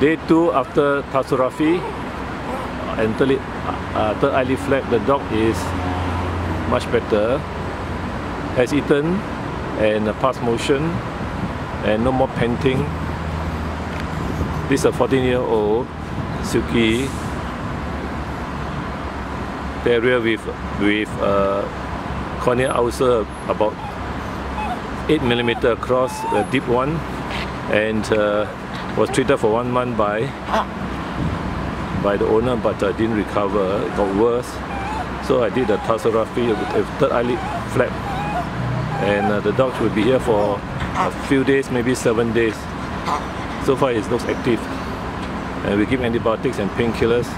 Day two after tarsorrhaphy and third, uh, third eyelid flap, the dog is much better. Has eaten and passed motion and no more panting. This is a 14 year old silky terrier with with uh, corneal ulcer about 8 millimeter across, a deep one, and uh, was treated for one month by by the owner, but uh, didn't recover. It got worse, so I did a tarsorrhaphy with third eyelid flap, and uh, the dog will be here for a few days, maybe seven days. So far, it looks active, and we give antibiotics and painkillers